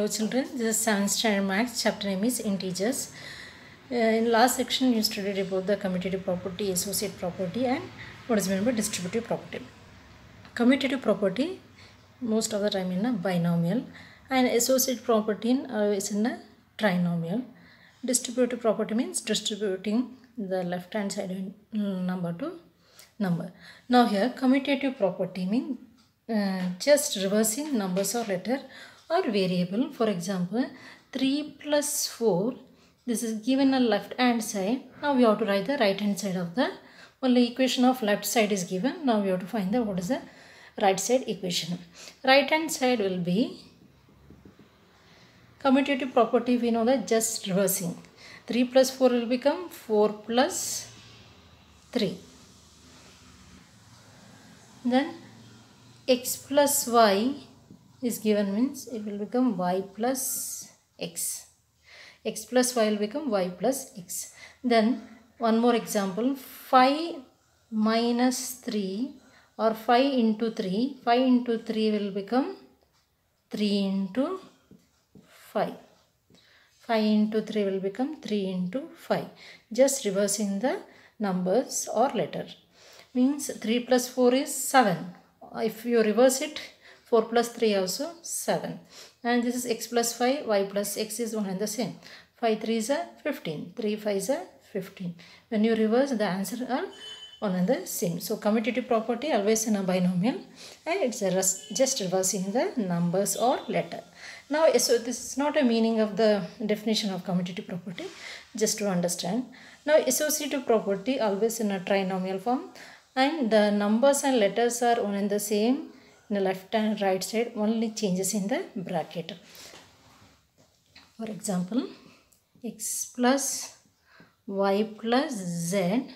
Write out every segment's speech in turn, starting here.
Hello children, this is 7th standard maths, chapter name is integers. Uh, in last section you studied about the commutative property, associate property and what is meant by distributive property. Commutative property most of the time in a binomial and associate property in, uh, is in a trinomial. Distributive property means distributing the left hand side mm, number to number. Now here commutative property means uh, just reversing numbers or letter or variable. For example, 3 plus 4, this is given a left hand side. Now we have to write the right hand side of the, only equation of left side is given. Now we have to find the what is the right side equation. Right hand side will be commutative property we know that just reversing. 3 plus 4 will become 4 plus 3. Then x plus y is given means it will become y plus x. x plus y will become y plus x. Then one more example 5 minus 3 or 5 into 3. 5 into 3 will become 3 into 5. 5 into 3 will become 3 into 5. Just reversing the numbers or letter. Means 3 plus 4 is 7. If you reverse it 4 plus 3 also 7 and this is x plus 5 y plus x is one and the same. 5 3 is a 15 3 5 is a 15 when you reverse the answer are one and the same. So commutative property always in a binomial and it's just reversing the numbers or letter. Now eh, so this is not a meaning of the definition of commutative property just to understand. Now associative property always in a trinomial form and the numbers and letters are one and the same the left and right side only changes in the bracket. For example x plus y plus z.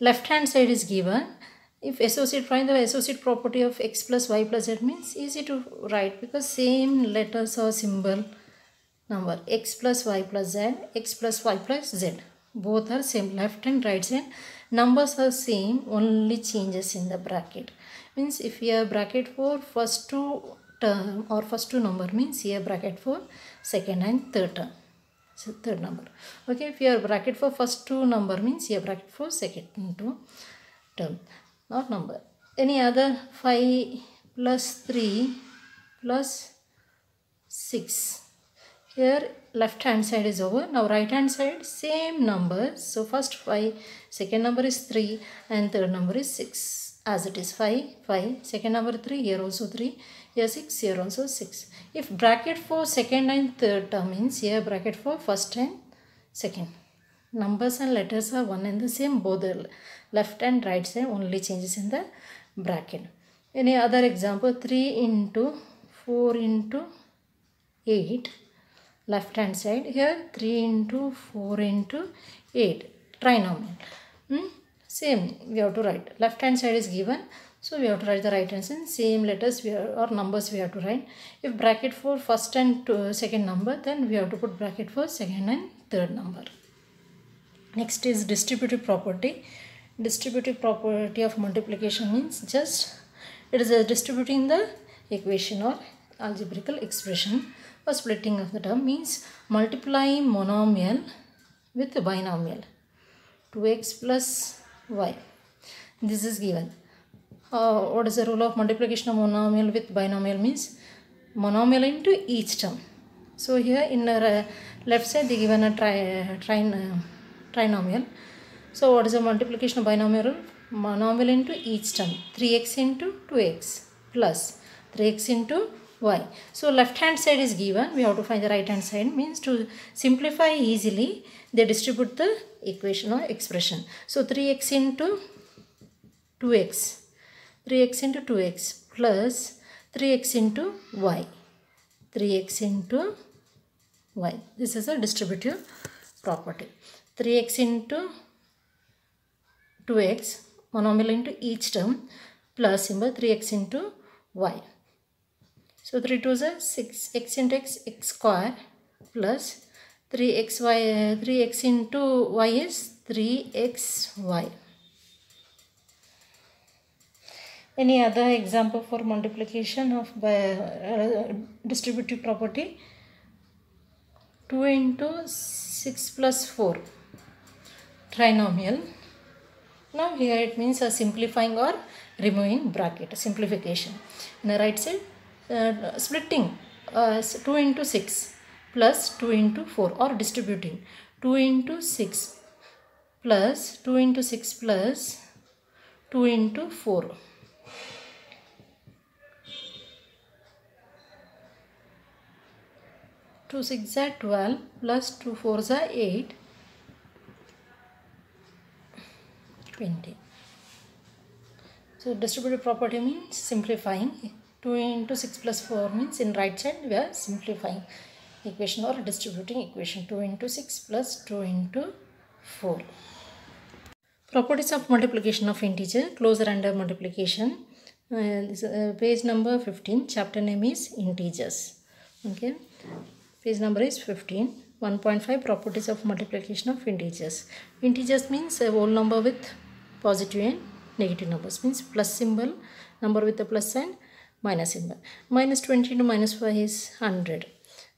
Left hand side is given. If associate find the associate property of x plus y plus z means easy to write because same letters or symbol number x plus y plus z x plus y plus z. Both are same left and right side numbers are same only changes in the bracket. Means if you have bracket for first two term or first two number means here bracket for second and third term. So third number. Okay if you have bracket for first two number means here bracket for second two term. Not number. Any other 5 plus 3 plus 6 here left hand side is over. Now right hand side same number. So first 5 second number is 3 and third number is 6 as it is 5 5 second number 3 here also 3 here 6 here also 6 if bracket for second and third term means here bracket for first and second. Numbers and letters are one and the same. Both the left and right side only changes in the bracket. Any other example? 3 into 4 into 8 left hand side here 3 into 4 into 8 trinomial. Hmm? same we have to write. Left hand side is given so we have to write the right hand side same letters we are, or numbers we have to write. If bracket for first and two, second number then we have to put bracket for second and third number. Next is distributive property. Distributive property of multiplication means just it is a distributing the equation or algebraical expression or splitting of the term means multiplying monomial with binomial. 2x plus y. This is given. Uh, what is the rule of multiplication of monomial with binomial means? Monomial into each term. So here in the uh, left side they given a tri, tri, uh, trinomial. So what is the multiplication of binomial rule? Monomial into each term. 3x into 2x plus 3x into y so left hand side is given. We have to find the right hand side. Means to simplify easily they distribute the equation or expression. So 3x into 2x 3x into 2x plus 3x into y. 3x into y. This is a distributive property. 3x into 2x monomial into each term plus symbol 3x into y so 3 2 is a 6 x into x x square plus 3xy 3x into y is 3xy Any other example for multiplication of by uh, distributive property? 2 into 6 plus 4 trinomial. Now here it means a simplifying or removing bracket simplification. In the right side uh, splitting uh, 2 into 6 plus 2 into 4 or distributing. 2 into 6 plus 2 into 6 plus 2 into 4 2 6 are 12 plus 2 4 are 8 20 so distributive property means simplifying 2 into 6 plus 4 means in right side we are simplifying equation or distributing equation 2 into 6 plus 2 into 4 properties of multiplication of integer closure under multiplication uh, this, uh, page number 15 chapter name is integers okay Page number is 15. 1.5 properties of multiplication of integers. Integers means a whole number with positive and negative numbers. Means plus symbol, number with a plus sign, minus symbol. Minus 20 to minus 5 is 100.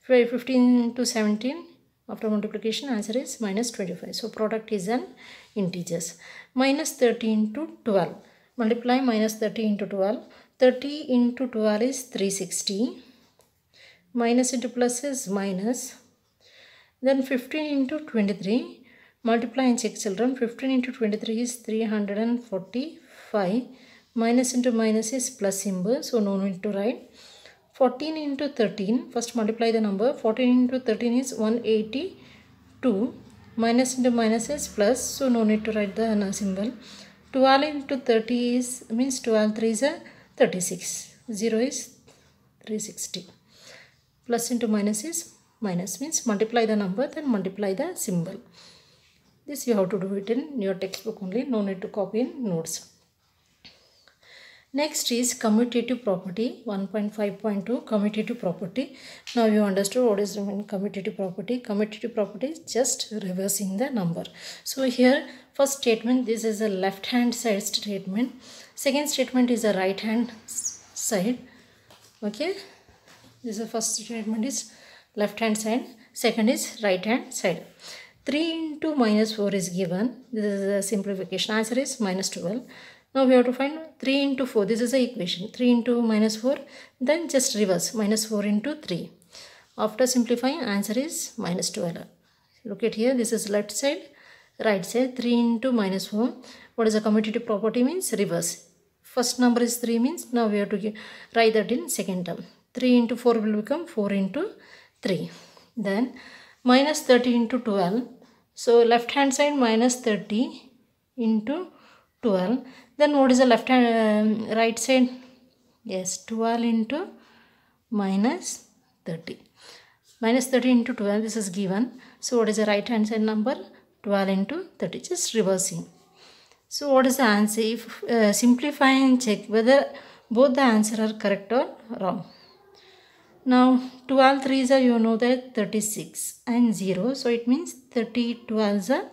15 to 17 after multiplication answer is minus 25. So product is an integers. Minus 13 to 12. Multiply minus 30 into 12. 30 into 12 is 360 minus into plus is minus then 15 into 23 multiply and check children 15 into 23 is 345 minus into minus is plus symbol so no need to write. 14 into 13 first multiply the number. 14 into 13 is 182 minus into minus is plus so no need to write the symbol. 12 into 30 is means 12 3 is a 36 0 is 360 plus into minus is minus means multiply the number then multiply the symbol. This you have to do it in your textbook only no need to copy in notes. Next is commutative property 1.5.2 commutative property. Now you understood what is commutative property. Commutative property is just reversing the number. So here first statement this is a left hand side statement. Second statement is a right hand side. Okay this is the first statement is left hand side second is right hand side 3 into minus 4 is given this is a simplification answer is minus 12 now we have to find 3 into 4 this is the equation. 3 into minus 4 then just reverse. Minus 4 into 3 after simplifying answer is minus 12 look at here. This is left side right side. 3 into minus 4 what is the commutative property means? Reverse. First number is 3 means now we have to write that in second term. 3 into 4 will become 4 into 3. Then minus 30 into 12. So left hand side minus 30 into 12. Then what is the left hand uh, right side? Yes, 12 into minus 30. Minus 30 into 12 this is given. So what is the right hand side number? 12 into 30. Just reversing. So what is the answer? If uh, simplify and check whether both the answer are correct or wrong. Now 12 3s are you know that 36 and 0. So it means 30 12s are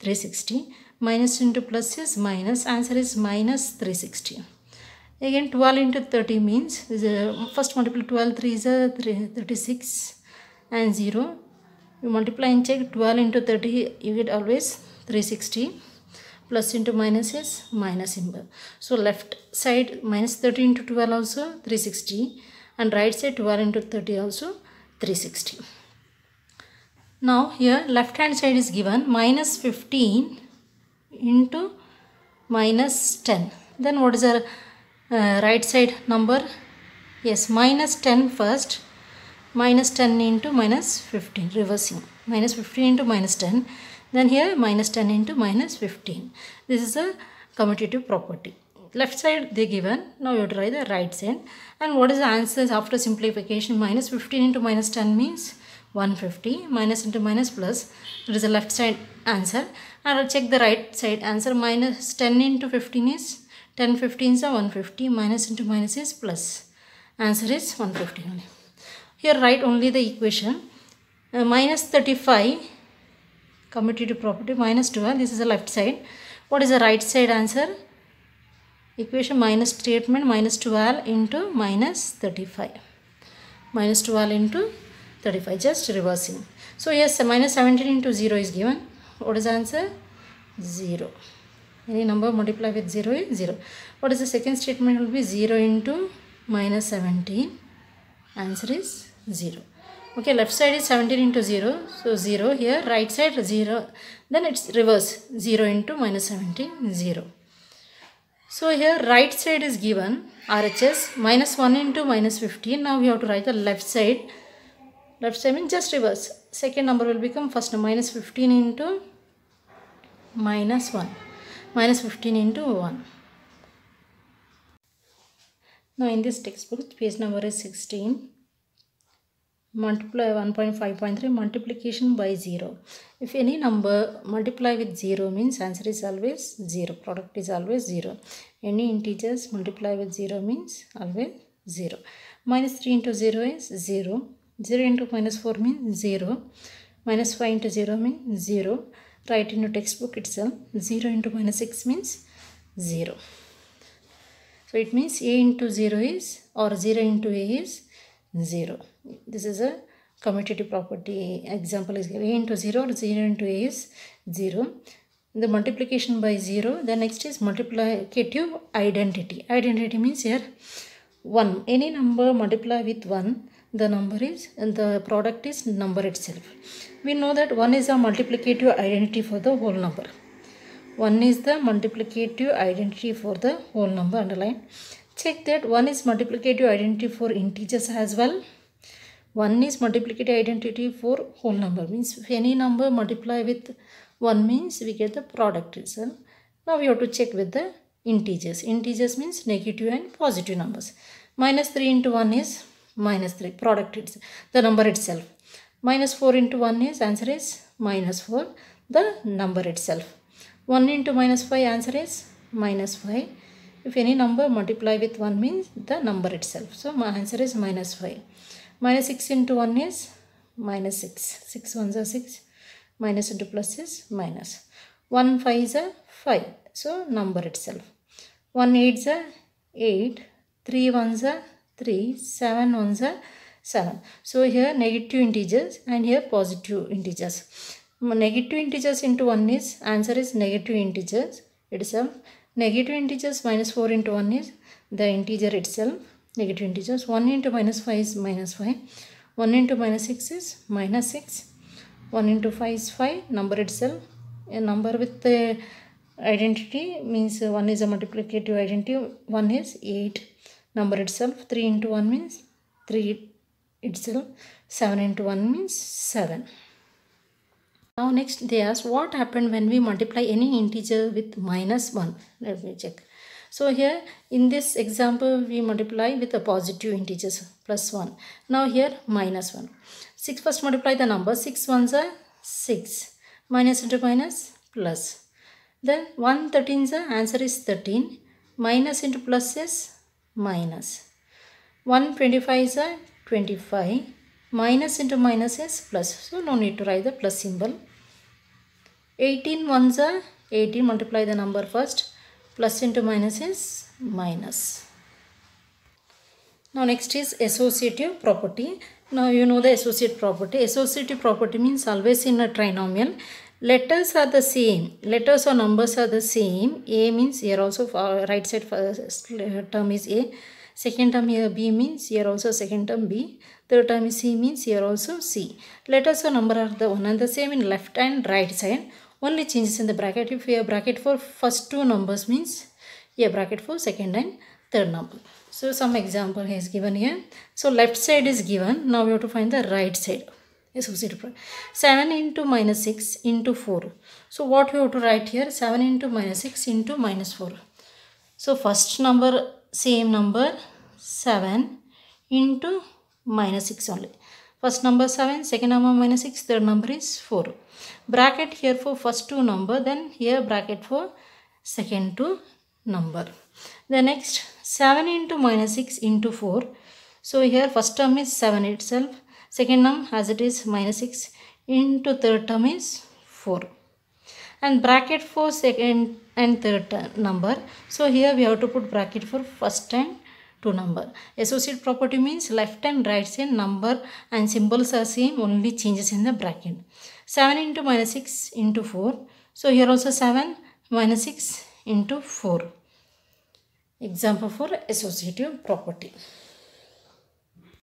360. Minus into plus is minus. Answer is minus 360. Again 12 into 30 means a, first multiple 12 3s are 36 and 0. You multiply and check 12 into 30 you get always 360 plus into minus is minus symbol. So left side minus 30 into 12 also 360 and right side 12 into 30 also 360. Now here left hand side is given minus 15 into minus 10. Then what is the uh, right side number? Yes, minus 10 first. Minus 10 into minus 15, reversing. Minus 15 into minus 10. Then here minus 10 into minus 15. This is a commutative property left side they given now you try the right side and what is the answer after simplification minus 15 into minus 10 means 150 minus into minus plus. It is the left side answer. And I'll check the right side answer. Minus 10 into 15 is 10 15 is 150 minus into minus is plus. Answer is 150 only. Here write only the equation. Uh, minus 35 commutative property minus 12 this is the left side. What is the right side answer? Equation minus statement minus 12 into minus 35 minus 12 into 35 just reversing. So yes minus 17 into 0 is given. What is the answer? 0 any number multiply with 0 is 0 what is the second statement? Will be 0 into minus 17 answer is 0 okay left side is 17 into 0 so 0 here. Right side 0 then it's reverse. 0 into minus 17 0 so here right side is given. RHS minus 1 into minus 15 now we have to write the left side left side means just reverse. Second number will become first minus 15 into minus 1 minus 15 into 1 now in this textbook page number is 16 multiply 1.5.3 multiplication by 0 if any number multiply with 0 means answer is always 0 product is always 0 any integers multiply with 0 means always 0 minus 3 into 0 is 0 0 into minus 4 means 0 minus 5 into 0 means 0 write into textbook itself. 0 into minus 6 means 0 so it means a into 0 is or 0 into a is 0 this is a commutative property. Example is a into 0 or 0 into a is 0 the multiplication by 0 the next is multiplicative identity. Identity means here 1 any number multiply with 1 the number is and the product is number itself. We know that 1 is a multiplicative identity for the whole number. 1 is the multiplicative identity for the whole number underline. Check that 1 is multiplicative identity for integers as well. 1 is multiplicative identity for whole number. Means any number multiply with 1 means we get the product itself now we have to check with the integers. Integers means negative and positive numbers. Minus 3 into 1 is minus 3 product is the number itself. Minus 4 into 1 is answer is minus 4 the number itself. 1 into minus 5 answer is minus 5 if any number multiply with 1 means the number itself. So my answer is minus 5 minus 6 into 1 is minus 6 6 ones are 6 minus into plus is minus. 1 5 is a 5 so number itself. 1 8 is a 8 3 ones are 3 7 ones are 7 so here negative integers and here positive integers. Negative integers into 1 is answer is negative integers itself. Negative integers minus 4 into 1 is the integer itself. Negative integers 1 into minus 5 is minus 5 1 into minus 6 is minus 6 1 into 5 is 5 number itself. A number with the identity means 1 is a multiplicative identity 1 is 8 number itself 3 into 1 means 3 itself 7 into 1 means 7 now next they ask what happened when we multiply any integer with minus 1. Let me check. So here in this example we multiply with a positive integers plus 1. Now here minus 1. 6 first multiply the number 6 ones are 6. Minus into minus plus. Then 1 13 the answer is 13. Minus into plus is minus. 125 is a 25. Minus into minus is plus. So no need to write the plus symbol. 18 ones are 18 multiply the number first plus into minus is minus now next is associative property now you know the associate property associative property means always in a trinomial letters are the same. Letters or numbers are the same. A means here also uh, right side first term is a. Second term here b means here also second term b. Third term is c means here also c. Letters or number are the one and the same in left and right side. Only changes in the bracket. If you have bracket for first two numbers means a bracket for second and third number. So some example is given here. So left side is given. Now we have to find the right side associated 7 into minus 6 into 4 so what you have to write here 7 into minus 6 into minus 4 so first number same number 7 into minus 6 only first number 7 second number minus 6 third number is 4 bracket here for first two number then here bracket for second two number the next 7 into minus 6 into 4 so here first term is 7 itself second term as it is minus 6 into third term is 4 and bracket for second and third number. So here we have to put bracket for first and two number. Associate property means left and right side number and symbols are same only changes in the bracket. 7 into minus 6 into 4. So here also 7 minus 6 into 4. Example for associative property.